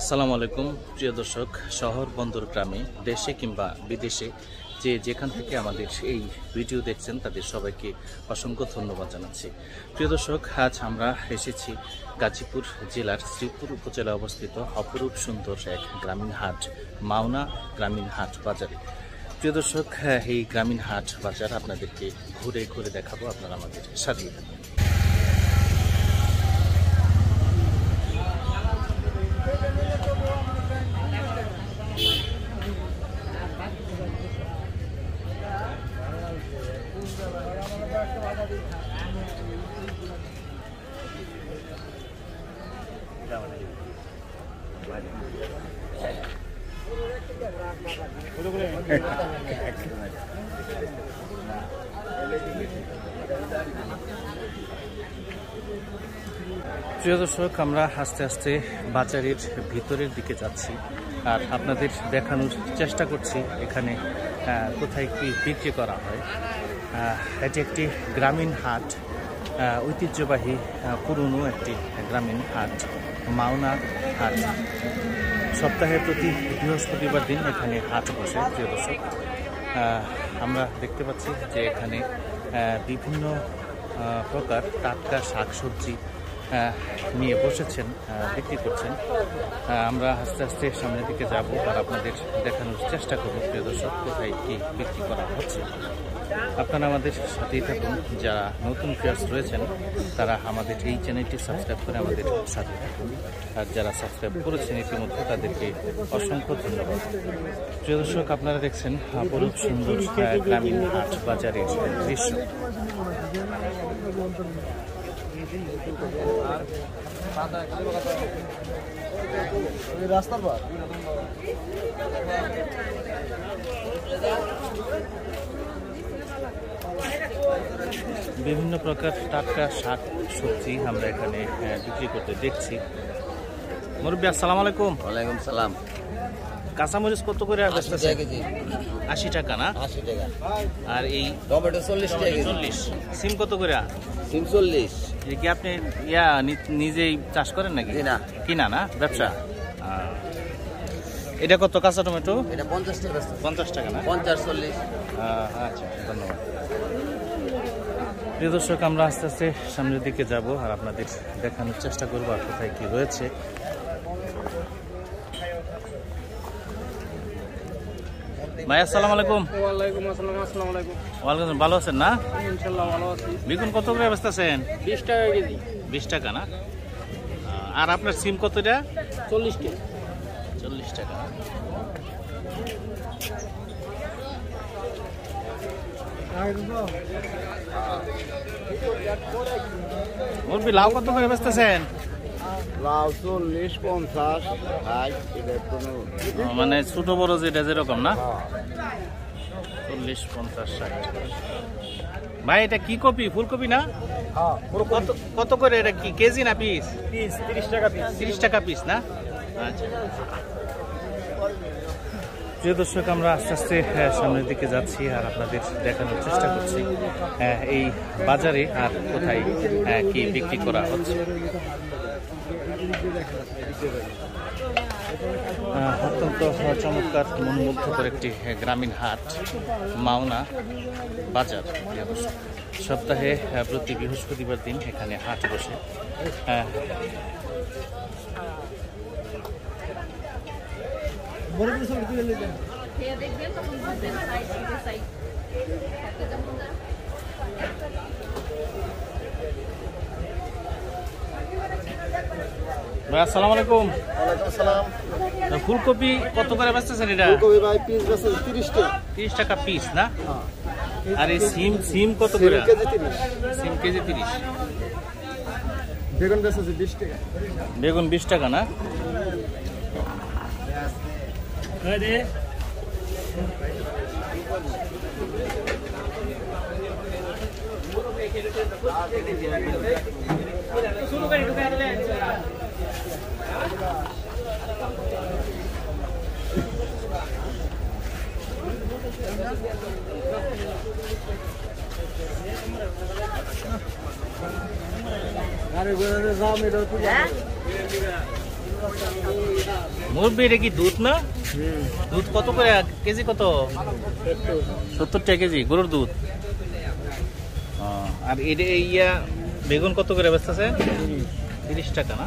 আসসালামু আলাইকুম, প্রিয় দর্শক, শহর, বন্দর, গ্রামে, দেশে কিংবা বিদেশে যে যেখান থেকে আমাদের এই ভিডিও দেখছেন, তাদের সবাইকে অসংখ্য ধন্যবাদ জানাচ্ছি। প্রিয় দর্শক, আজ আমরা এসেছি গাজীপুর জেলার শ্রীপুর উপজেলা অবস্থিত অপরূপ সুন্দর এক গ্রামীণ হাট, মাওনা গ্রামীণ হাট বাজারে। প্রিয় দর্শক, এই গ্রামীণ হাট বাজার আপনাদেরকে ঘুরে ঘুরে দেখাবো, আপনারা আমাদের সাথে থাকুন প্রিয় দর্শক, আমরা আস্তে আস্তে বাজারের ভিতরের দিকে যাচ্ছি আর আপনাদের দেখানোর চেষ্টা করছি এখানে কোথায় কি বিক্রি করা হয়। এটি একটি গ্রামীণ হাট ঐতিহ্যবাহী পুরনো একটি গ্রামীণ হাট, মাওনা হাট। সপ্তাহে প্রতি বৃহস্পতিবার দিন এখানে হাট বসে, প্রিয় দর্শক। আমরা দেখতে পাচ্ছি যে এখানে বিভিন্ন প্রকার টাটকা শাকসবজি নিয়ে বসেছেন বিক্রি করছেন। আমরা আস্তে আস্তে সামনের দিকে যাব আর আপনাদের দেখানোর চেষ্টা করব, প্রিয় দর্শক, কোথায় কী বিক্রি করা হচ্ছে। আপনারা আমাদের সাথেই থাকুন। যারা নতুন ফেয়ার্স রয়েছেন, তারা আমাদের এই চ্যানেলটি সাবস্ক্রাইব করে আমাদের সাথে থাকুন। আর যারা সাবস্ক্রাইব করেছেন ইতিমধ্যে, তাদেরকে অসংখ্য ধন্যবাদ। প্রিয় দর্শক, আপনারা দেখছেন অপরূপ সুন্দর গ্রামীণ হাট বাজারের দৃশ্য। রাস্তার পর বিভিন্ন প্রকার টাটকা শাক সবজি আমরা এখানে বিক্রি করতে দেখছি। মুরব্বী আসসালামু আলাইকুম। ওয়ালাইকুম সালাম। কাঁচামরিচ কত করে বেচতেছে আশি টাকা না? আশি টাকা। আর এই টমেটো চল্লিশ টাকা চল্লিশ। সিম কত করে? সিম চল্লিশ। এটা কি আপনি ইয়া নিজেই চাষ করেন নাকি? না। কিনা না? ব্যবসা? এটা কত কাঁচা টমেটো? এটা পঞ্চাশ টাকা পঞ্চাশ টাকা না? পঞ্চাশ চল্লিশ। আচ্ছা ধন্যবাদ। প্রিয় দর্শক আমরা আস্তে আস্তে সামনের দিকে যাব আর আপনাদের দেখানোর চেষ্টা করব আর কোথায় কি রয়েছে ভাই আসসালামু আলাইকুম। ওয়ালাইকুম আসসালাম আসসালামু আলাইকুম। ওয়ালাইকুম। ভালো আছেন না? ইনশাল্লাহ ভালো আছি। বেগুন কত করে বেচতেছেন? বিশ টাকা কেজি। বিশ টাকা না? আর আপনার সিম কতটা চল্লিশ টাকা চল্লিশ টাকা। মুরবি লাউ কত করে বেচতেছেন? লাউ চল্লিশ পঞ্চাশ ষাট এটা কোনো মানে ছোট বড় যেটা যেরকম না? চল্লিশ পঞ্চাশ ষাট। ভাই এটা কি কপি? ফুলকপি না? কত কত করে এটা কি? কেজি না পিস? পিস তিরিশ টাকা পিস। তিরিশ টাকা পিস না? আচ্ছা। প্রিয় দর্শক আমরা আস্তে আস্তে আহ, সামনের দিকে যাচ্ছি আর আপনাদের দেখানোর চেষ্টা করছি এই বাজারে আর কোথায় কি বিক্রি করা হচ্ছে। অত্যন্ত চমৎকার মনমুগ্ধকর একটি গ্রামীণ হাট, মাওনা বাজার। সপ্তাহে প্রতি বৃহস্পতিবার দিন এখানে হাট বসে। দেখবেন ভাই আসসালামু আলাইকুম। ওয়ালাইকুম সালাম ফুলকপি কত করে বেচতেছেন এটা? ফুলকপি ভাই পিস টাকা তিরিশ টাকা পিস না? আর এই সিম সিম কত করে? কেজি তিরিশ। সিম কেজি তিরিশ। বেগুন বেছে বিশ টাকা। বেগুন বিশ টাকা না? ঘোড়াতে যাও এটা মুরব্বি কি দুধ না? দুধ কত করে? কেজি কত? সত্তর টাকা কেজি, গরুর দুধ? আর এটা ইয়া বেগুন কত করে বেচতেছে? তিরিশ টাকা না?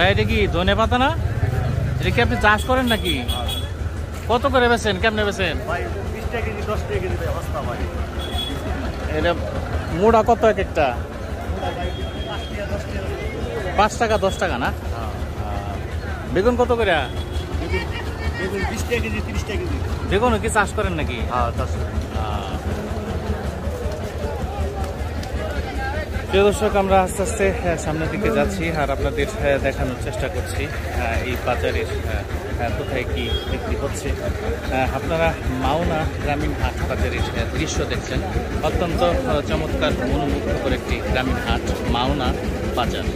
ভাই এটা কি ধনে পাতা না? এটা কি আপনি চাষ করেন নাকি? কত করে বেছেন কেমনে বেছেন এটা মোড়া কত এক একটা? পাঁচ টাকা দশ টাকা না? বেগুন কত করে? কেজি তিরিশ টাকা বেগুন কি চাষ করেন নাকি? হ্যাঁ চাষ প্রিয় দর্শক, আমরা আস্তে আস্তে সামনের দিকে যাচ্ছি আর আপনাদের দেখানোর চেষ্টা করছি এই বাজারের কোথায় কি বিক্রি হচ্ছে। আপনারা মাওনা গ্রামীণ হাট বাজারের দৃশ্য দেখছেন। অত্যন্ত চমৎকার, মনোমুগ্ধকর একটি গ্রামীণ হাট, মাওনা বাজার।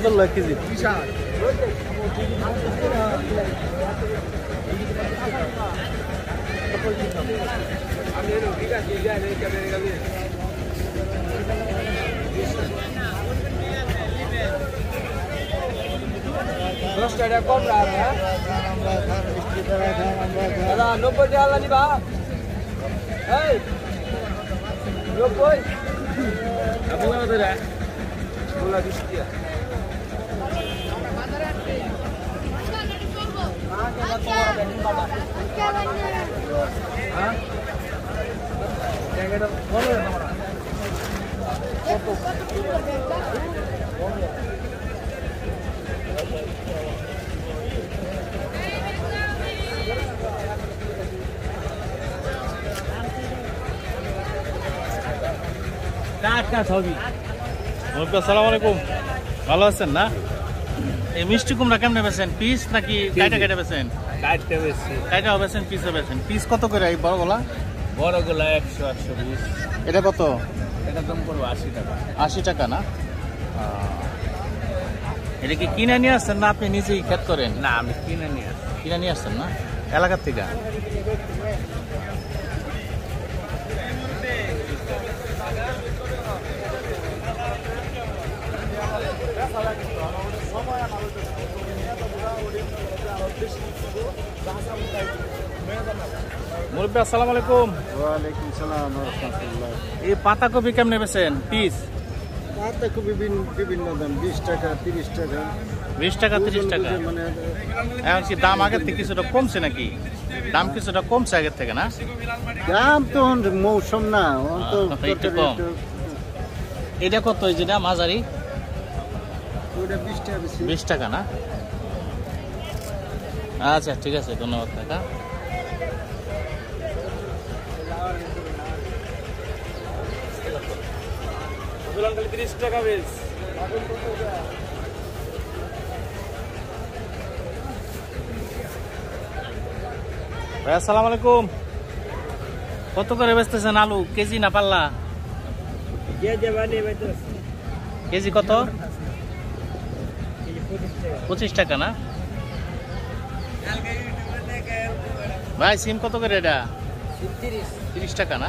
গাজর লয় কেজি দশ টাকা কম রাখবে হ্যাঁ দাদা নব্বই টাকা নিবা এই নব্বই গোলা বিশ টাকা হ্যাঁ জায়গাটা বলো না আমরা টাটকা ছবি মুরব্বী আসসালামু আলাইকুম ভালো আছেন না? এই মিষ্টি কুমড়া কেমনে বেছেন পিস নাকি কাইটা কাইটা বেছেন কাইটা বেছেন পিসে বেছেন পিস কত করে এই বড়গুলা বড়গুলা একশো একশো বিশ। এটা কত? এটা দাম পড়ব আশি টাকা। আশি টাকা না? এটা কি কিনে নিয়ে আসছেন না আপনি নিজেই খেত করেন? না আমি কিনে নিয়ে আসি কিনে নিয়ে আসছেন না? এলাকার থেকে? মুরব্বী আসসালামু আলাইকুম। ওয়ালাইকুম সালাম রহমতুল্লাহ। এই পাতাকপি কেমনে বেছেন পিস? আর দেখো বিভিন্ন দাম বিশ টাকা তিরিশ টাকা। বিশ টাকা তিরিশ টাকা। মানে এখন কি দাম আগের থেকে কিছুটা কমছে নাকি? দাম কিছুটা কমছে আগের থেকে না? দাম তো মৌসুম না একটু কম। এটা কত এই যেটা মাঝারি? ওইটা বিশ টাকা বেশি। বিশ টাকা না? আচ্ছা ঠিক আছে ধন্যবাদ কাকা। তিরিশ টাকা বেশ। ভাই আসসালামু আলাইকুম। কত করে বেচতেছেন আলু? কেজি না পাল্লা? কেজি কত? পঁচিশ টাকা না? ভাই সিম কত করে এটা? তিরিশ টাকা না?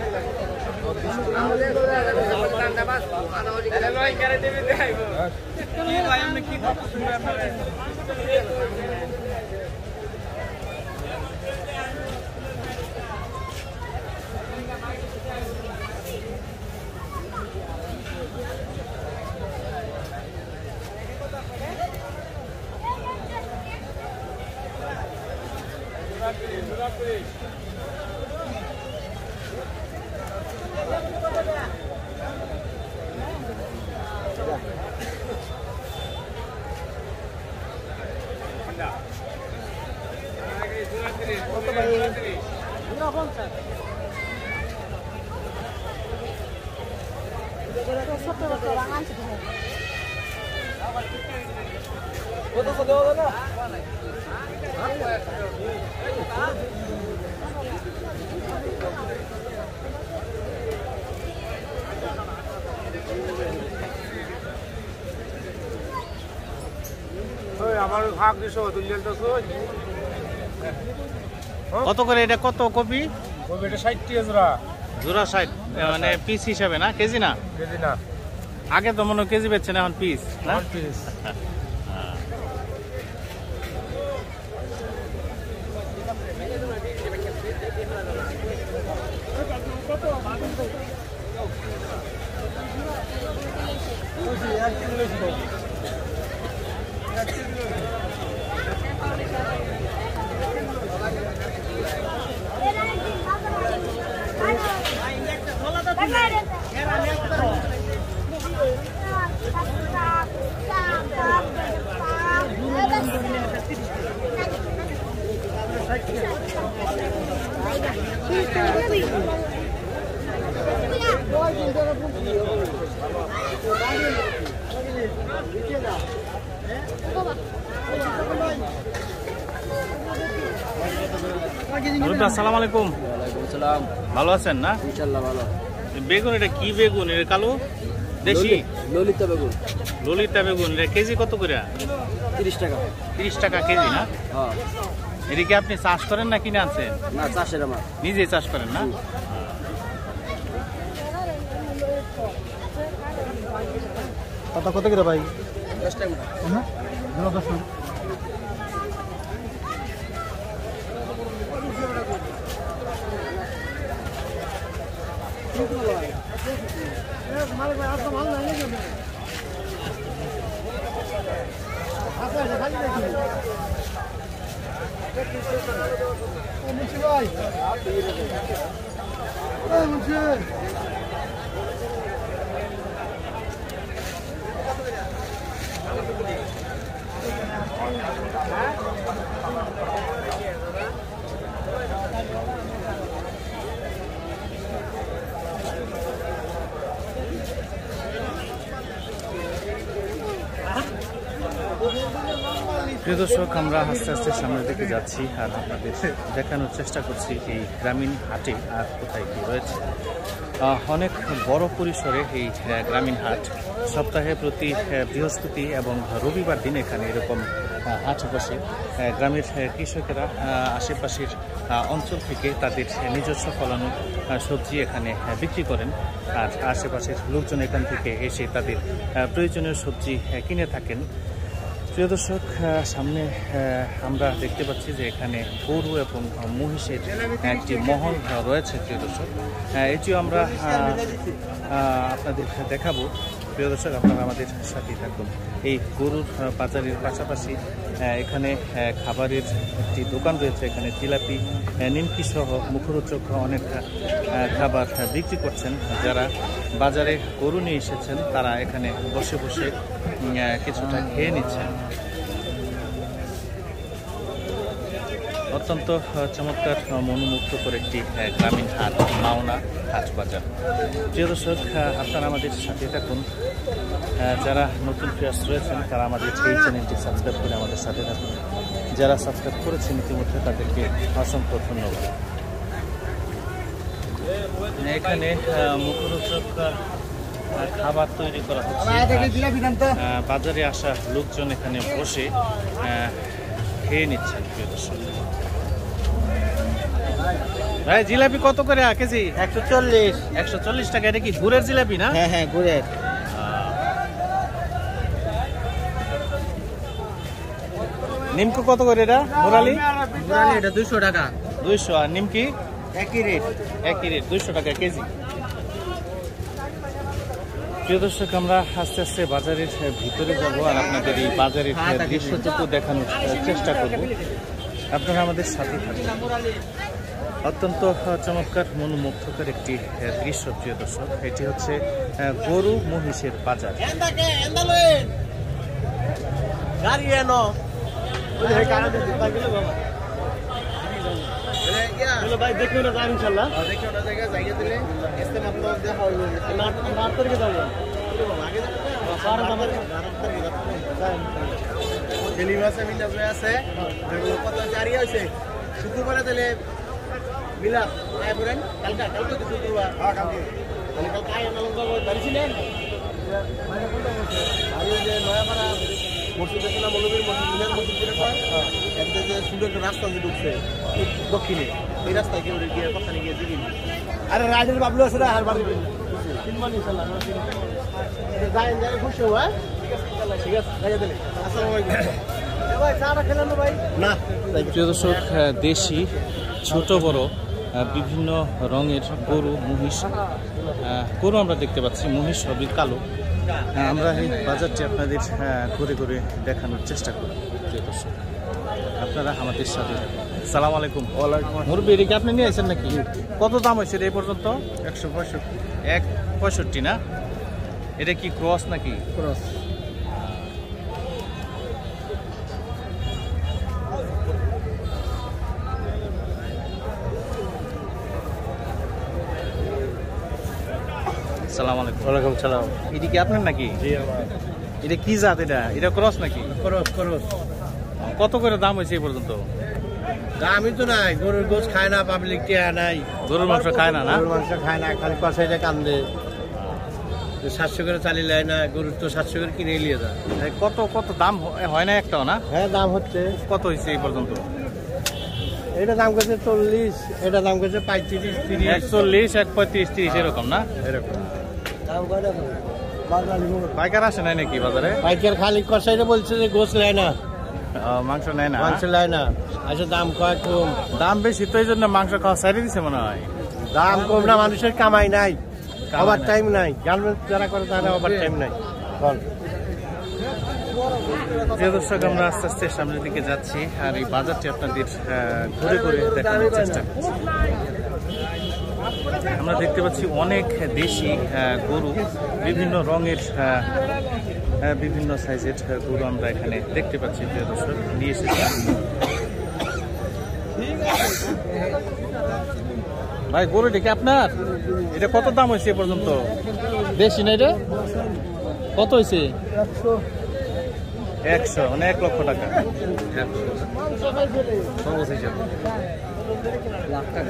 Please, please. আমার ভাগ দিছো তুললে তো কত করে এটা? কত কপি? কপি এটা ষাট টাকা জোড়া। জোড়া ষাট মানে পিস হিসাবে না? কেজি না? কেজি না। আগে তো মনে হয় কেজি বেচছেন এখন পিস না? পিস মুরব্বী, আসসালামু আলাইকুম। সালাম ভালো আছেন না? ভালো। বেগুন এটা কি বেগুন? এটা কালো? দেশি? ললিতা বেগুন। ললিতা বেগুন। এটা কেজি কত করে তিরিশ টাকা। তিরিশ টাকা কেজি না? হ্যাঁ। এটা কি আপনি চাষ করেন না কিনে আনছেন? না চাষের আমার। নিজেই চাষ করেন না? কত কত করে ভাই? দশ টাকা। দশ টাকা। প্রিয় দর্শক, আমরা আস্তে আস্তে সামনের দিকে যাচ্ছি আর আপনাদের দেখানোর চেষ্টা করছি এই গ্রামীণ হাটে আর কোথায় কি রয়েছে। অনেক বড় পরিসরে এই গ্রামীণ হাট সপ্তাহে প্রতি বৃহস্পতি এবং রবিবার দিন এখানে এরকম হাট বসে। গ্রামের কৃষকেরা আশেপাশের অঞ্চল থেকে তাদের নিজস্ব ফলানো সবজি এখানে বিক্রি করেন। আর আশেপাশের লোকজন এখান থেকে এসে তাদের প্রয়োজনীয় সবজি কিনে থাকেন। প্রিয় দর্শক সামনে আমরা দেখতে পাচ্ছি যে এখানে গরু এবং মহিষের একটি মহল রয়েছে প্রিয় দর্শক। এটিও আমরা আপনাদের দেখাবো। প্রিয় দর্শক, আপনারা আমাদের সাথেই থাকুন। এই গরুর বাজারের পাশাপাশি এখানে খাবারের একটি দোকান রয়েছে, এখানে জিলাপি নিমকি সহ মুখরোচক অনেক খাবার বিক্রি করছেন। যারা বাজারে গরু নিয়ে এসেছেন, তারা এখানে বসে বসে কিছুটা খেয়ে নিচ্ছেন। অত্যন্ত চমৎকার মনোমুগ্ধকর একটি গ্রামীণ হাট, মাওনা হাট বাজার। প্রিয় দর্শক আপনারা আমাদের সাথে থাকুন। যারা নতুন প্রিয়াস রয়েছেন, তারা আমাদের এই চ্যানেলটি সাবস্ক্রাইব করে আমাদের সাথে থাকুন। যারা সাবস্ক্রাইব করেছেন ইতিমধ্যে, তাদেরকে অসংখ্য ধন্যবাদ। এখানে মুখরোচক খাবার তৈরি করা হচ্ছে। বাজারে আসা লোকজন এখানে বসে খেয়ে নিচ্ছেন প্রিয় দর্শক। ভাই জিলাপি কত করে কেজি? একশো চল্লিশ। একশো চল্লিশ টাকা এটা কি গুড়ের জিলাপি না? হ্যাঁ হ্যাঁ ঘুরে নিমকো কত করে এটা? মুরালি? এটা দুশো টাকা। দুইশো আর নিমকি একই রেট। একই রেট দুইশো টাকা কেজি। প্রিয় দর্শক আমরা আস্তে আস্তে বাজারের ভিতরে যাব আর আপনাদের এই বাজারের দৃশ্যটুকু দেখানোর চেষ্টা করব। আপনারা আমাদের সাথে থাকুন। অত্যন্ত চমৎকার মনোমুগ্ধকর একটি দৃশ্য প্রিয় দর্শক। এটি হচ্ছে গরু মহিষের বাজার। গাড়ি এনো। ভাই দেখবে না যান ইনশাল্লাহ। শুক্রবারে তাহলে মিলাপ আয় করেন। কালকা কালকে তো শুক্রবার। হ্যাঁ কালকে। তাহলে কালকে আয় আনালন করব দাঁড়িয়েছিলেন আর ওই যে নয়াপাড়া মসজিদ আছে মৌলবীর মসজিদ মিলার মসজিদ যেটা কয়? একটা যে সুন্দর একটা রাস্তা যে ঢুকছে দক্ষিণে। এই রাস্তায় কেউ গিয়ে কথা গিয়ে দিবি আরে রাজের বাবলু আছে না আর বাড়ি তিনবার ইনশাল্লাহ যাই যাই খুশি হওয়া ঠিক আছে যাই দিলে আসসালামু আলাইকুম। ভাই না প্রিয় দর্শক দেশি ছোট বড় বিভিন্ন রঙের গরু মহিষ গরু আমরা দেখতে পাচ্ছি। মহিষ সবই কালো। আমরা এই বাজারটি আপনাদের আহ, ঘুরে ঘুরে দেখানোর চেষ্টা করি আপনারা আমাদের সাথে সালাম আলাইকুম। মুরব্বী এটা কি আপনি নিয়ে আসেন নাকি? কত দাম হয়েছে রে এই পর্যন্ত? একশো পঁয়ষট্টি। এক পঁয়ষট্টি না? এটা কি ক্রস নাকি? ক্রস। সালাম আলাইকুম। ওয়ালাইকুম সালাম। এটা কি আপনার নাকি? এটা কি জাত এটা? এটা ক্রস নাকি? খরচ খরচ কত করে দাম হয়েছে এই পর্যন্ত? দামই তো নাই। গরুর গোছ খায় না পাবলিক টিয়া নাই। গরুর মাংস খায় না না? গরুর মাংস খায় না খালি কষাইটা কান্দে। সাতশো করে চালিয়ে নেয় না গরুর তো সাতশো করে কিনে নিয়ে যায়। কত কত দাম হয় না একটাও না? হ্যাঁ দাম হচ্ছে। কত হয়েছে এই পর্যন্ত? এটা দাম করছে চল্লিশ এটা দাম করছে পঁয়ত্রিশ তিরিশ। একচল্লিশ এক পঁয়ত্রিশ তিরিশ এরকম না? এরকম। পাইকার আসে নাই নাকি বাজারে? পাইকার খালি কষাইটা বলছে যে গোছ নেয় না। মাংস নেয় না? মাংস নেয় না। আচ্ছা দাম কয় কম? দাম বেশি তো এই জন্য মাংস খাওয়া সাইডে দিছে মনে হয়। দাম কম না মানুষের কামাই নাই। নাই। টাইম নাই। গার্মেন্টস যারা করে তারা ওভার টাইম নাই। বল। প্রিয় দর্শক আমরা আস্তে আস্তে সামনের দিকে যাচ্ছি। আর এই বাজারটি আপনাদের ঘুরে ঘুরে দেখানোর চেষ্টা করছি। আমরা দেখতে পাচ্ছি অনেক দেশি গরু বিভিন্ন রঙের বিভিন্ন সাইজের গরু আমরা এখানে দেখতে পাচ্ছি প্রিয় দর্শক নিয়ে এসেছি। ভাই গরু দেখে আপনার? এটা কত দাম হয়েছে এ পর্যন্ত? দেশি না এটা? কত হয়েছে? একশো মানে এক লক্ষ টাকা। লাখ টাকা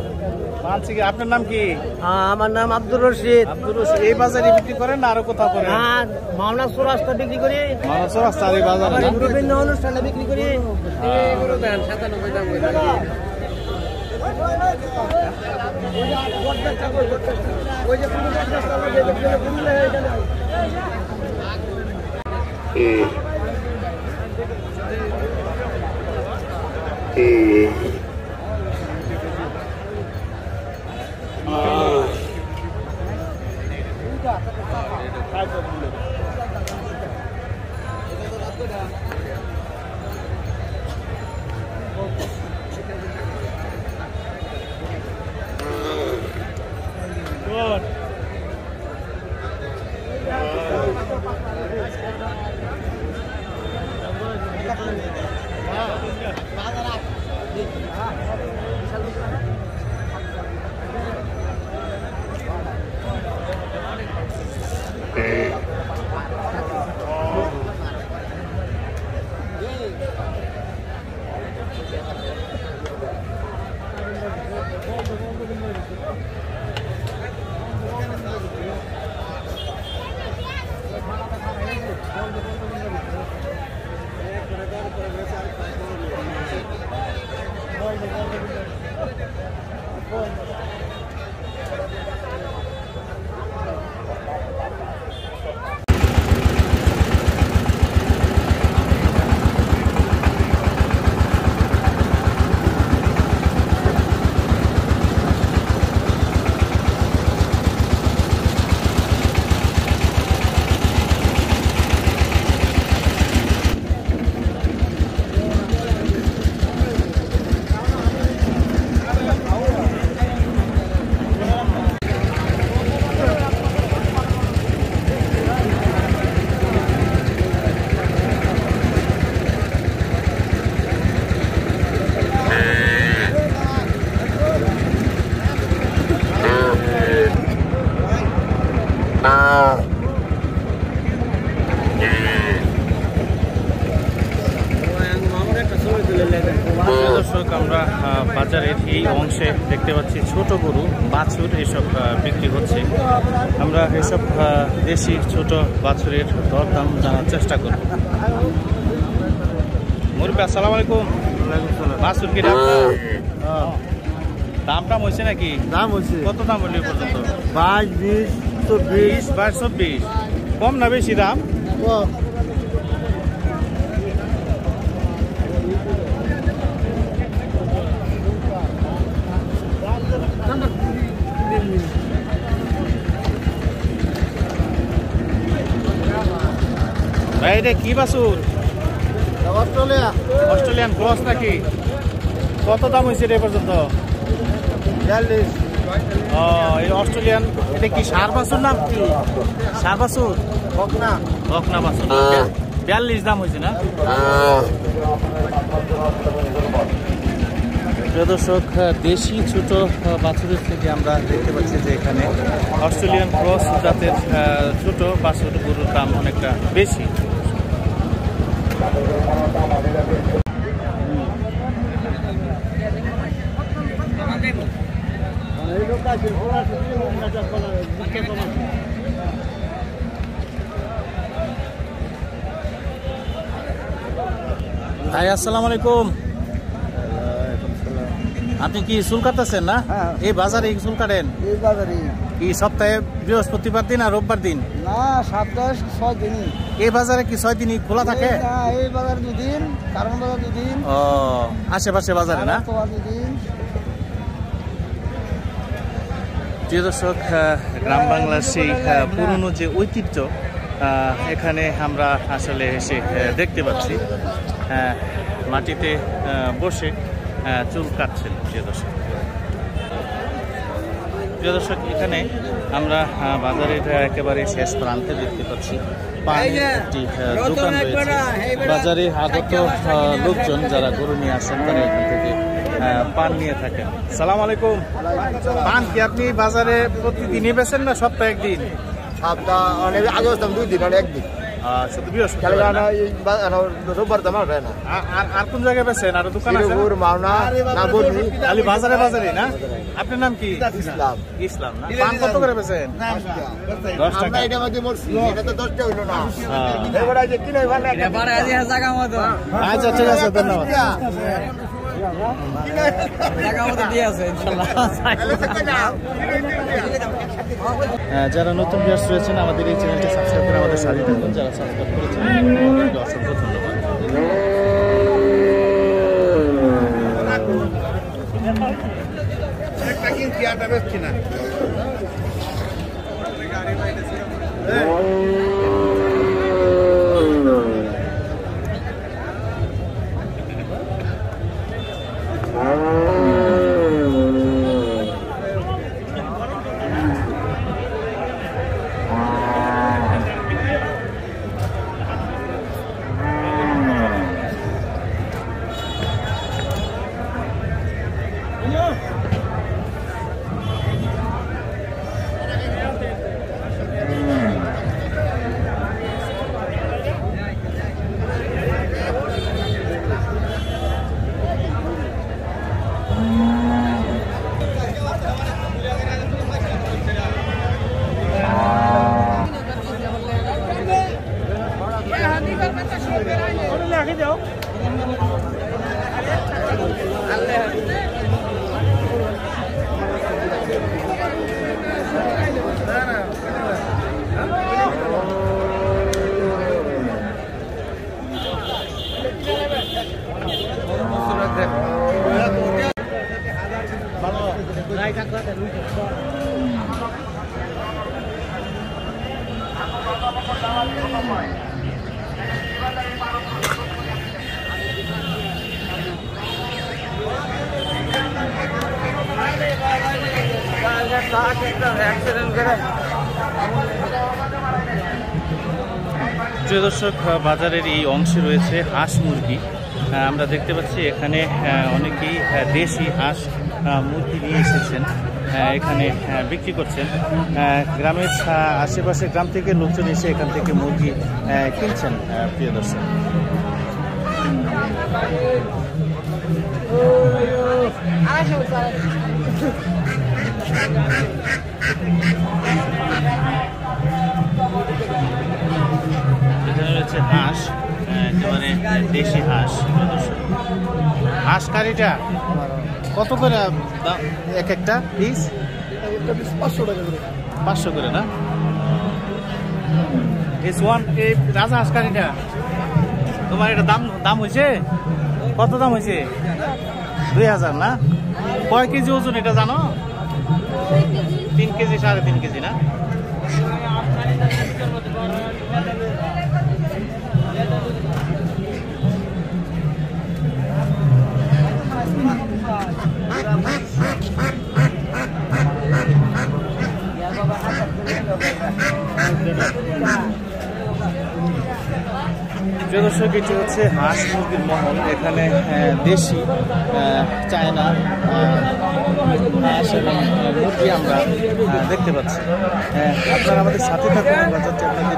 আপনার নাম কি? হ্যাঁ, আমার নাম আব্দুর রশিদ। আব্দুর রশিদ এই বাজারে বিক্রি করেন না আরও কোথাও করেন? হ্যাঁ মাওনা রাস্তা বিক্রি করি। মানুষ রাস্তা এই বাজারে। বিভিন্ন অনুষ্ঠানে বিক্রি করি। দর্শক বাছুরের দরদাম জানার চেষ্টা করব। মুরব্বী আসসালামু আলাইকুম। বাছুর কি দাম? টাম হয়েছে নাকি? দাম হয়েছে। কত দাম হলো পর্যন্ত? বাইশ বিশ চব্বিশ। বিশ বাইশ চব্বিশ। কম না বেশি দাম? ভাই এটা কি বাছুর? অস্ট্রেলিয়া। অস্ট্রেলিয়ান ক্রস নাকি? কত দাম হয়েছে এটা পর্যন্ত? বিয়াল্লিশ। ও এই অস্ট্রেলিয়ান এটা কি সার বাছুর নাম কি? সার বাছুর? বকনা। বকনা বাছুর বিয়াল্লিশ দাম হয়েছে না? প্রিয় দর্শক দেশি ছোট বাছুরের থেকে আমরা দেখতে পাচ্ছি যে এখানে অস্ট্রেলিয়ান ক্রস জাতের ছোট বাছুর গরুর দাম অনেকটা বেশি। ভাই আসসালামু আলাইকুম। আপনি কি চুল কাটতেছেন না? হ্যাঁ। এই বাজারে চুল কাটেন? এই বাজারে কি সপ্তাহে বৃহস্পতিবার দিন আর রোববার দিন? না সপ্তাহে ছয় দিনই এই বাজারে কি ছয় দিনই খোলা থাকে? এই না, এই বাজার দুদিন কারণ বাজার দুদিন। ও আশেপাশে বাজারে না? প্রিয় দর্শক গ্রাম বাংলার সেই পুরনো যে ঐতিহ্য এখানে আমরা আসলে এসে দেখতে পাচ্ছি। মাটিতে বসে চুল কাটছেন প্রিয় দর্শক। প্রিয় দর্শক এখানে আমরা বাজারের একেবারে শেষ প্রান্তে দেখতে পাচ্ছি পানের একটি দোকান রয়েছে। বাজারে আগত লোকজন যারা গরু নিয়ে আসেন তারা এখান থেকে পান নিয়ে থাকেন। সালাম আলাইকুম। পান কি আপনি বাজারে প্রতিদিনই বেছেন না সপ্তাহে একদিন? সপ্তাহ অনেক আগে আসতাম দুই দিন আর একদিন। খেলে? রোববার দাম আর হয় না। আর- আর- আর কোন জায়গায় বেছেন আর দোকান আছে না? মাওনা না খালি বাজারে বাজারে না? আপনার নাম কি? ইসলাম। ইসলাম। না? পান কত করে বেছেন দশ টাকা। এটা মধ্যে মরছি। এটা তো না। হ্যাঁ। এবারে যে কিনে ভালো আচ্ছা ঠিক আছে ধন্যবাদ। যারা নতুন ভিউয়ার্স রয়েছেন, আমাদের এই চ্যানেলটি সাবস্ক্রাইব করে আমাদের সাথে থাকুন। যারা সাবস্ক্রাইব করেছেন অসংখ্য ধন্যবাদ। দর্শক বাজারের এই অংশে রয়েছে হাঁস মুরগি। আমরা দেখতে পাচ্ছি এখানে অনেকেই দেশি হাঁস মুরগি নিয়ে এসেছেন এখানে বিক্রি করছেন। গ্রামের আশেপাশে গ্রাম থেকে লোকজন এসে এখান থেকে মুরগি কিনছেন প্রিয় দর্শক। দেশি হাঁস। হাঁস কারিটা? কত করে? এক একটা পিস পাঁচশো টাকা করে পাঁচশো করে না? এস ওয়ান এই রাজা হাঁস কারিটা। তোমার এটা দাম দাম হয়েছে? কত দাম হয়েছে? দুই হাজার না? কয় কেজি ওজন এটা জানো? তিন কেজি, সাড়ে তিন কেজি না? đây này. প্রিয় দর্শক, এটি হচ্ছে হাঁস মুরগির মহল। এখানে দেশি চায়না হাঁস এবং মুরগি আমরা দেখতে পাচ্ছি। আপনারা আমাদের সাথে থাকুন, আমরা যাতে আপনাদের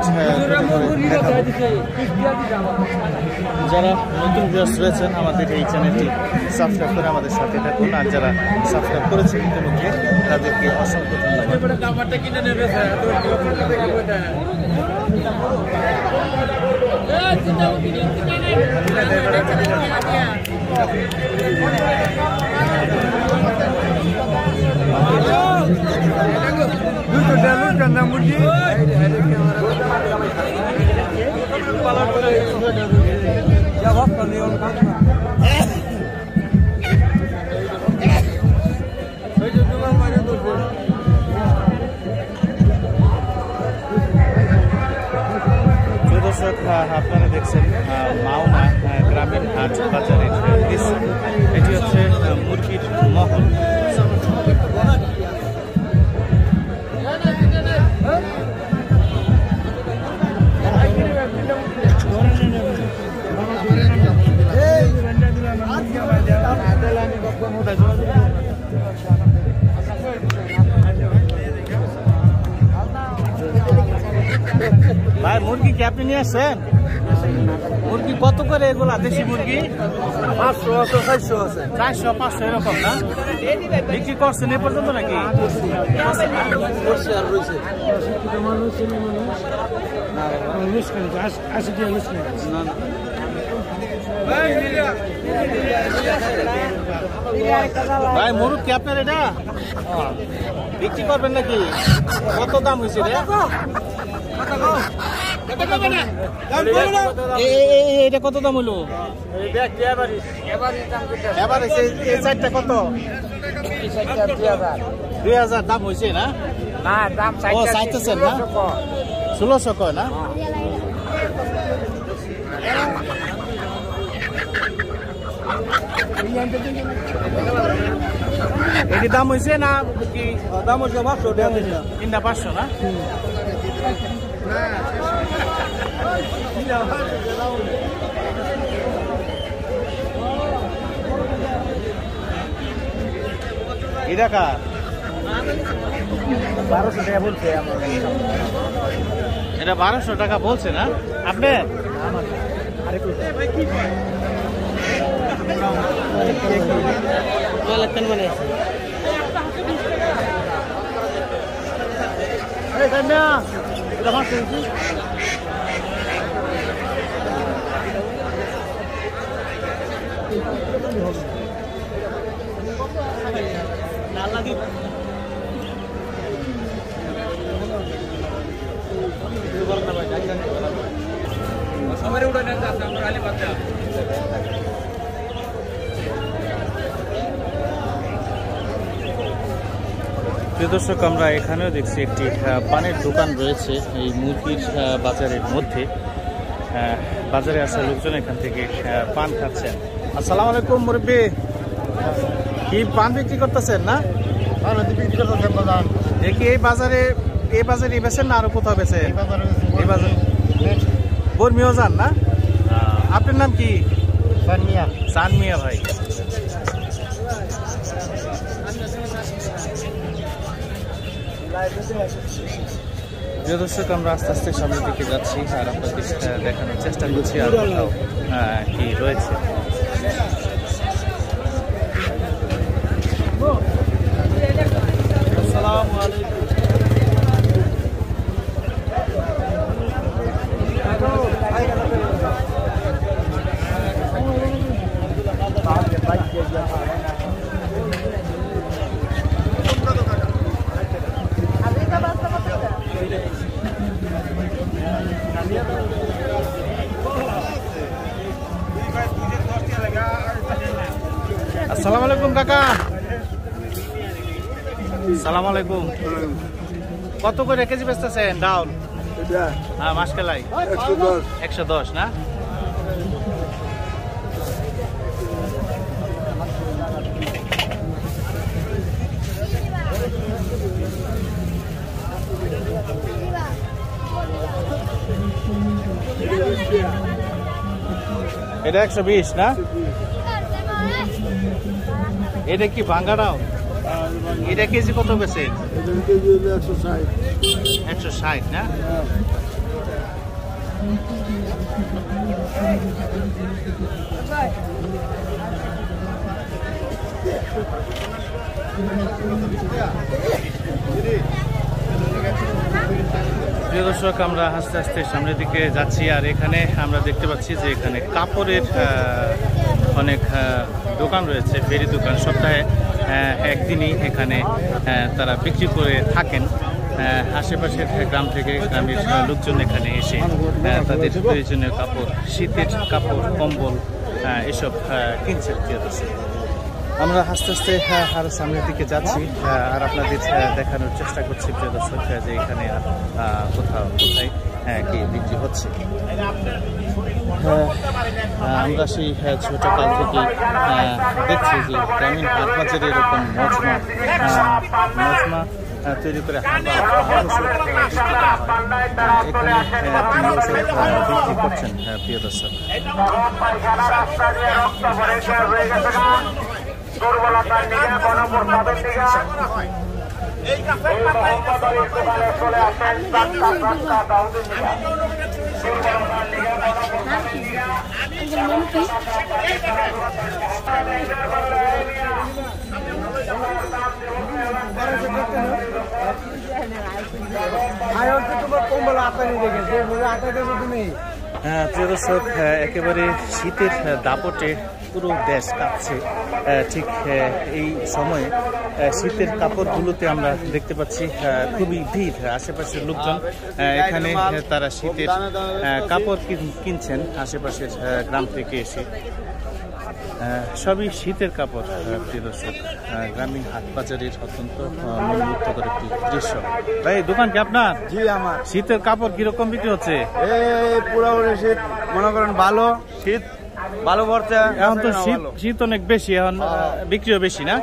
যারা নতুন ভিউয়ার্স রয়েছেন, আমাদের এই চ্যানেলটি সাবস্ক্রাইব করে আমাদের সাথে থাকুন। আর যারা সাবস্ক্রাইব করেছেন ইতিমধ্যে, তাদেরকে অসংখ্য ধন্যবাদ। প্রিয় দর্শক আপনারা দেখছেন মাওনা গ্রামীণ হাট বাজারের এটি হচ্ছে মুরগির মহল। ভাই মুরগি কি আপনি নিয়ে আসছেন? মুরগি কত করে এগুলা দেশি মুরগি? পাঁচশো আছে চারশো আছে। চারশো পাঁচশো এরকম না? বিক্রি করছেন এ পর্যন্ত নাকি? করছে আর রয়েছে। ভাই মুরগ কি আপনার এটা? বিক্রি করবেন নাকি? কত দাম হয়েছে রে এটা কত দাম হলো? এই চারটা কত? দুই হাজার। দাম হয়েছে না? ও চাইতেছেন না? ষোলোশো কয় না? এটি দাম হয়েছে না কি? দাম হচ্ছে পাঁচশো তিনটা পাঁচশো না? এটা কার বারোশো টাকা বলছে এটা বারোশো টাকা বলছে না আপনি মানে প্রিয় দর্শক আমরা এখানেও দেখছি একটি পানের দোকান রয়েছে এই মুরগির আহ, বাজারের মধ্যে। বাজারে আসা লোকজন এখান থেকে পান খাচ্ছেন। আসসালামু আলাইকুম মুরব্বী। কি পান বিক্রি করতেছেন না? দেখি এই বাজারে এই বাজারে বেছেন না আরও কোথাও বেছেন এই বাজারে বর্মিও যান না? আপনার নাম কি? সানমিয়া। সানমিয়া ভাই। প্রিয় দর্শক আমরা আস্তে আস্তে সামনের দিকে যাচ্ছি আর আপনাদের দেখানোর চেষ্টা করছি আর কোথাও হ্যাঁ কি রয়েছে আসসালামু আলাইকুম আসসালামু আলাইকুম কাকা সালাম আলাইকুম। কত করে কেজি বেচতেছেন? ডাউল। হ্যাঁ মাসকালাই একশো দশ। না? এটা একশো বিশ না? এটা কি ভাঙ্গাটাও এটা কেজি কত বেছে একশো ষাট। না? প্রিয় দর্শক আমরা আস্তে আস্তে সামনের দিকে যাচ্ছি আর এখানে আমরা দেখতে পাচ্ছি যে এখানে কাপড়ের অনেক দোকান রয়েছে ফেরি দোকান। সপ্তাহে একদিনই এখানে আহ, তারা বিক্রি করে থাকেন। আহ, আশেপাশের গ্রাম থেকে গ্রামের লোকজন এখানে এসে তাদের প্রয়োজনীয় কাপড় শীতের কাপড় কম্বল এসব কিনছে আমরা আস্তে আস্তে আরও সামনের দিকে যাচ্ছি আর আপনাদের দেখানোর চেষ্টা করছি যে এখানে কোথাও কোথায় কি বিক্রি হচ্ছে। আমরা সেই আহ, ছোট কাল থেকে দেখছি যে গ্রামীণ হাট বাজারে এরকম মজমা মজমা তৈরি করে বিক্রি হয়। করছেন প্রিয় দর্শক আর হচ্ছে তোমার কম্বল আতানি হ্যাঁ, হ্যাঁ, একেবারে শীতের হ্যাঁ, দাপটে পুরো দেশ কাঁপছে। ঠিক এই সময়ে শীতের কাপড়গুলোতে আমরা দেখতে পাচ্ছি খুবই ভিড় আশেপাশের লোকজন। এখানে তারা শীতের কাপড় কিন- কিনছেন আশেপাশের গ্রাম থেকে এসে। সবই শীতের কাপড় প্রিয় দর্শক। গ্রামীণ হাট বাজারের অত্যন্ত আহ, একটি দৃশ্য। ভাই দোকান কি আপনার? জি আমার। শীতের কাপড় কীরকম বিক্রি হচ্ছে? এই পুরোপুরি শীত মনে করেন ভালো শীত ভালো পড়ছে? এখন তো শীত শীত অনেক বেশি এখন বিক্রিও বেশি না?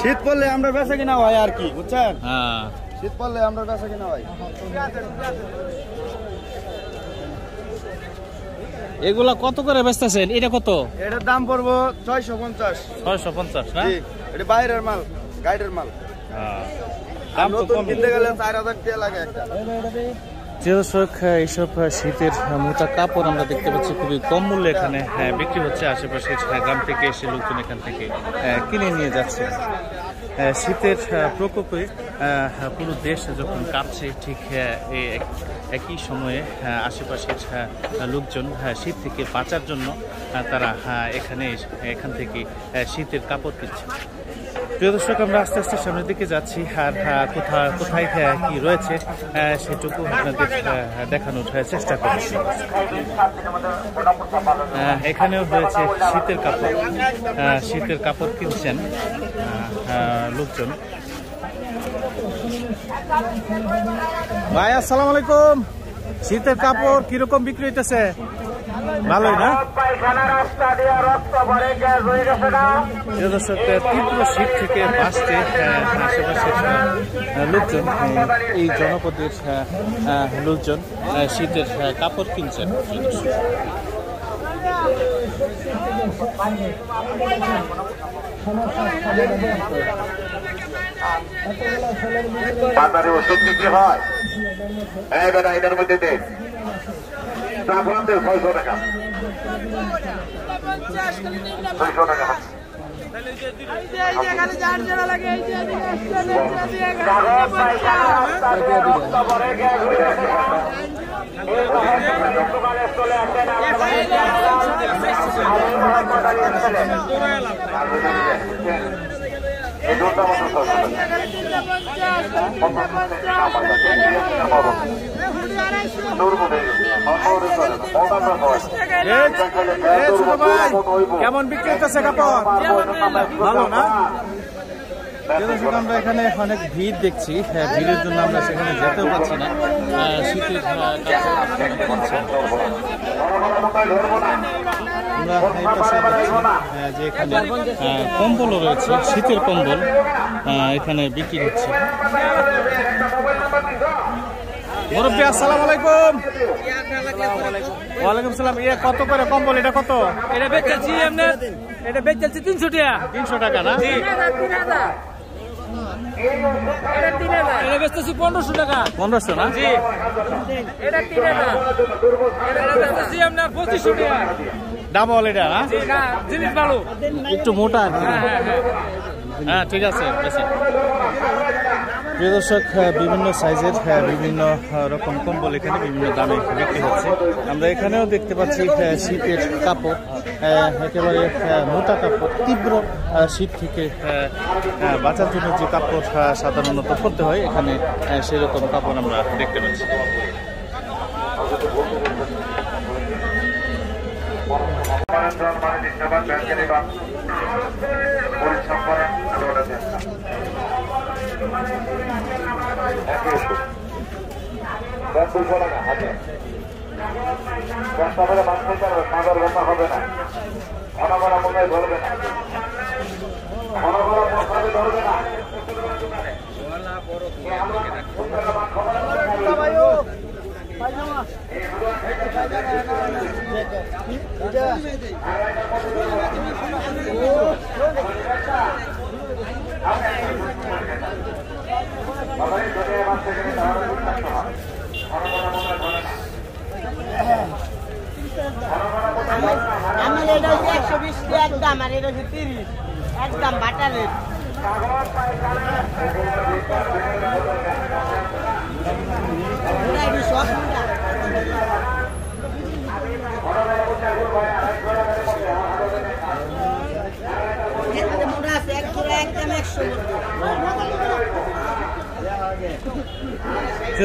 শীত পড়লে আমরা বেচা কিনা হয় আর কি বুঝছেন? হ্যাঁ। শীত পড়লে আমরা বেচা কিনা হয়। এগুলা কত করে বেচতেছেন? এটা কত? এটার দাম পড়ব ছয়শো পঞ্চাশ। ছয়শো পঞ্চাশ না? এটা বাইরের মাল গাইডের মাল। হ্যাঁ। দাম তো কম। কিনতে গেলে চার হাজার টাকা লাগে একটা। প্রিয় এইসব শীতের মোটা কাপড় আমরা দেখতে পাচ্ছি খুবই কম মূল্যে এখানে হ্যাঁ, বিক্রি হচ্ছে আশেপাশের হ্যাঁ, গ্রাম থেকে এসে লোকজন এখান থেকে কিনে নিয়ে যাচ্ছে। শীতের প্রকোপে পুরো দেশ যখন কাঁপছে ঠিক একই সময়ে আশেপাশের লোকজন শীত থেকে বাঁচার জন্য তারা এখানে এখান থেকে শীতের কাপড় কিনছে। প্রিয় দর্শক, আমরা আস্তে আস্তে সামনের দিকে যাচ্ছি। আর কোথায় কোথায় কি রয়েছে সেটুকু আপনাদের দেখানোর চেষ্টা করছি। এখানেও রয়েছে শীতের কাপড়। শীতের কাপড় কিনছেন লোকজন। ভাই, আসসালামু আলাইকুম। শীতের কাপড় কীরকম বিক্রি হইতেছে? ভালোই না? দর্শক তীব্র শীত থেকে বাঁচতে আশেপাশের লোকজন এই জনপদের লোকজন শীতের কাপড় কিনছেন। বাজারে ওষুধ বিক্রি হয়। এটার মধ্যে দেন জাফরান দেন ছয়শো টাকা ছয়শো টাকা এই দুটা কেমন বিক্রি কাপড় ভালো না আমরা এখানে অনেক ভিড় দেখছি হ্যাঁ, ভিড়ের জন্য আমরা সেখানে যেতেও পারছি না শীতের আহ, কাপড় কিনছেন। আমরা এই পাশে দেখছি আহ, যে এখানে কম্বলও রয়েছে শীতের কম্বল এখানে বিক্রি হচ্ছে। মুরব্বী আসসালামু আলাইকুম ওয়ালাইকুম সালাম ইয়ে কত করে কম্বল এটা কত এটা তিনশো টাকা। তিনশো টাকা। না এটা বেচতেছি পনেরোশো টাকা। পনেরোশো না? এটা তিন বেচতেছি আপনার পঁচিশশো টাকা। ডাবল এটা না? জিনিস ভালো। একটু মোটা হ্যাঁ হ্যাঁ হ্যাঁ। হ্যাঁ ঠিক আছে বেশি। প্রিয় দর্শক বিভিন্ন সাইজের বিভিন্ন রকম কম্বল এখানে বিভিন্ন দামে বিক্রি হচ্ছে। আমরা এখানেও দেখতে পাচ্ছি শীতের কাপড়। একেবারে মোটা তীব্র শীত থেকে বাঁচার জন্য যে কাপড় সাধারণত পরতে হয়, এখানে সেরকম কাপড় আমরা দেখতে পাচ্ছি। মনোরঞ্জন মানে করে বাঁচতে পারবে মাদার ব্যথা হবে না। ঘন মনে ধরবে না। ঘন মশাবে ধরবে না। বাবাই দুনিয়ায় বাঁচতে গেলে তাহলে ঘন মনে ধরে না। আমার এটা হচ্ছে একশো বিশ একদম, আর এটা হচ্ছে তিরিশ। একদম বাটারের।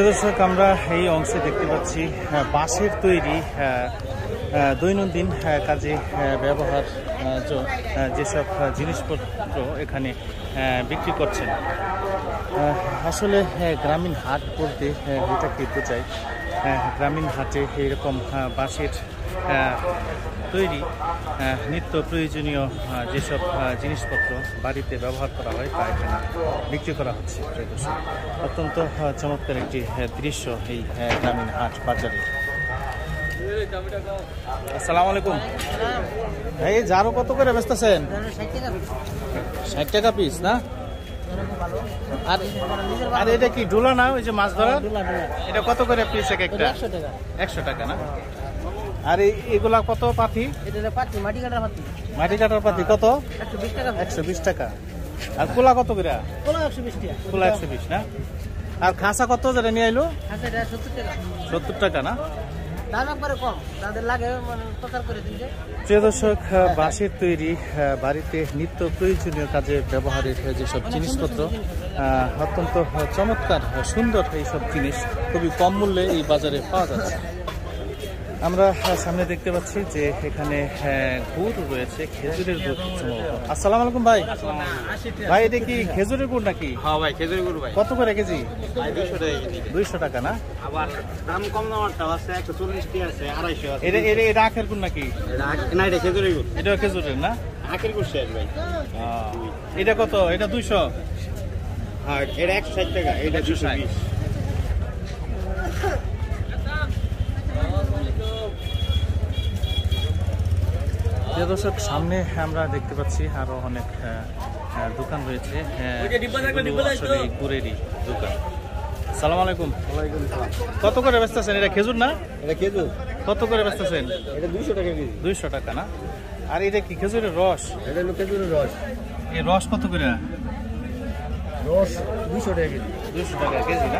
দর্শক, আমরা এই অংশে দেখতে পাচ্ছি বাঁশের তৈরি দৈনন্দিন কাজে ব্যবহার যেসব জিনিসপত্র এখানে বিক্রি করছেন। আসলে গ্রামীণ হাট বলতে এটাকে বোঝায় আহ, গ্রামীণ হাটে এইরকম আহ, বাঁশের তৈরি নিত্য প্রয়োজনীয় যেসব জিনিসপত্র বাড়িতে ব্যবহার করা হয় তা এখানে বিক্রি করা হচ্ছে। অত্যন্ত চমৎকার একটি দৃশ্য এই গ্রামীণ হাট বাজারে। আসসালামু আলাইকুম। এই জারো কত করে বেচতেছেন? ষাট টাকা পিস না? আর আর এটা কি ডুলা না? ওই যে মাছ ধরা? এটা কত করে পিস এক একটা? একশো টাকা। না? আর এগুলা কত পাথি এটা পাচ্ছি মাটি কাটার পাচ্ছি মাটি কাটার পাতি কত? একশো বিশ টাকা আর কুলা কত করে? কোনো একশো বিশ না? আর খাসা কত? যেটা নিয়ে আইলো? সত্তর টাকা না? মানে প্রিয় দর্শক বাঁশের তৈরি বাড়িতে নিত্য প্রয়োজনীয় কাজে ব্যবহারের যেসব জিনিসপত্র অত্যন্ত চমৎকার সুন্দর এইসব জিনিস খুবই কম মূল্যে এই বাজারে পাওয়া যাচ্ছে। আমরা সামনে দেখতে পাচ্ছি যে এখানে গুড় রয়েছে খেজুরের গুড়। আসসালামু আলাইকুম ভাই। ভাই এটা কি খেজুরের গুড় নাকি? হ্যাঁ ভাই খেজুরি গরু ভাই। কত করে কেজি? দুইশো টাকা না? আবার দাম কম দামারটাও আছে একশো চল্লিশ টি আছে আড়াইশো আছে। এটা এটা এটা আখের গুড় নাকি? এটা না এটা খেজুরি গরু এটা খেজুরের না? আখের গরু শেষ ভাই। এটা কত? এটা দুইশো? হ্যাঁ এটা একশো ষাট টাকা এটা দুশো বিশ। প্রিয় দর্শক সামনে আমরা দেখতে পাচ্ছি আরও অনেক আহ, আহ, দোকান রয়েছে। আসলে গুড়েরই দোকান। সালাম আলাইকুম। কত করে বেচতেছেন? এটা খেজুর না? এটা খেজুর। কত করে বেচতেছেন? এটা দুশো টাকা কেজি। দুইশো টাকা না? আর এটা কি খেজুরের রস? এটা হলো খেজুরের রস। এই রস কত করে? রস দুশো টাকা কেজি। দুইশো টাকা কেজি না?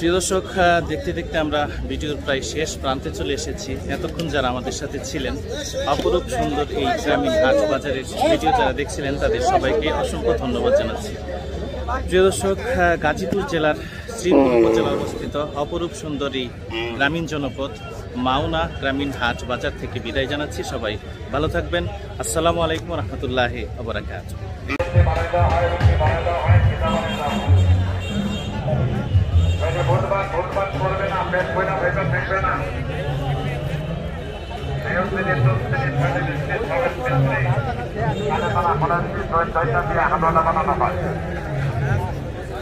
প্রিয় দর্শক দেখতে দেখতে আমরা ভিডিওর প্রায় শেষ প্রান্তে চলে এসেছি। এতক্ষণ যারা আমাদের সাথে ছিলেন, অপরূপ সুন্দর এই গ্রামীণ হাট বাজারের ভিডিও যারা দেখছিলেন, তাদের সবাইকে অসংখ্য ধন্যবাদ জানাচ্ছি। প্রিয় দর্শক গাজীপুর জেলার শ্রীপুর উপজেলায় অবস্থিত অপরূপ সুন্দর গ্রামীণ জনপদ মাওনা গ্রামীণ হাট বাজার থেকে বিদায় জানাচ্ছি সবাই। ভালো থাকবেন। আসসালামু আলাইকুম রহমতুল্লাহ আবরাকাত ভোটবাদ ভোটবাদ করবে না পেট বই না, ভেতর দেখবে না।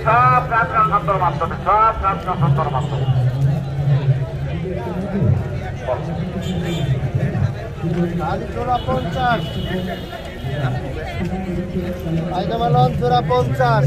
সব কাজ সন্তর মাধ্যমে সব কাজ সন্তর মাধ্যমে জোড়া পঞ্চাশ আইদামালন জোড়া পঞ্চাশ।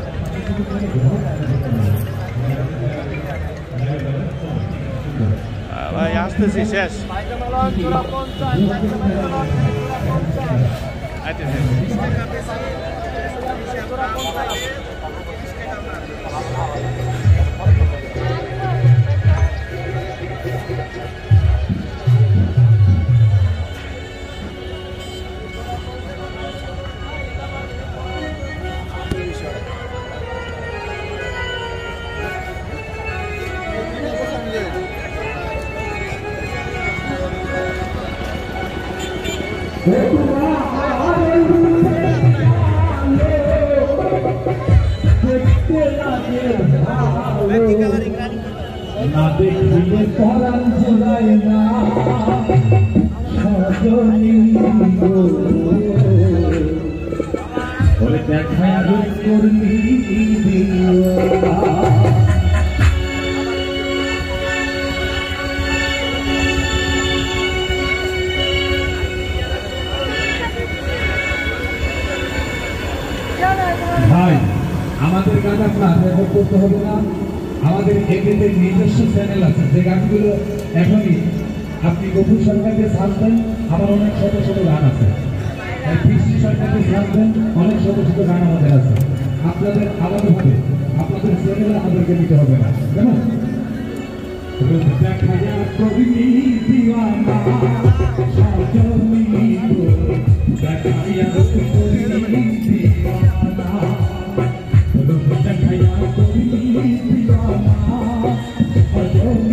ঠিক আছে ভাই আসতেছি শেষ আইতেছি না দেখিলে পরাণ জোড়ায় না সজনী গো। ওরে দেখা আমাদের গান আপনার রেকর্ড করতে হবে না। আমাদের এমনিতে নিজস্ব চ্যানেল আছে। যে গানগুলো এখনই আপনি গফুর সরকারকে সার্চ দেন আমার অনেক শত শত গান আছে। বৃষ্টি সরকারকে সার্চ দেন, অনেক শত শত গান আমাদের আছে। আপনাদের আলাদা হবে আপনাদের চ্যানেলে আমাদেরকে নিতে হবে না। কেমন? দেখা দেখা দেখা যায়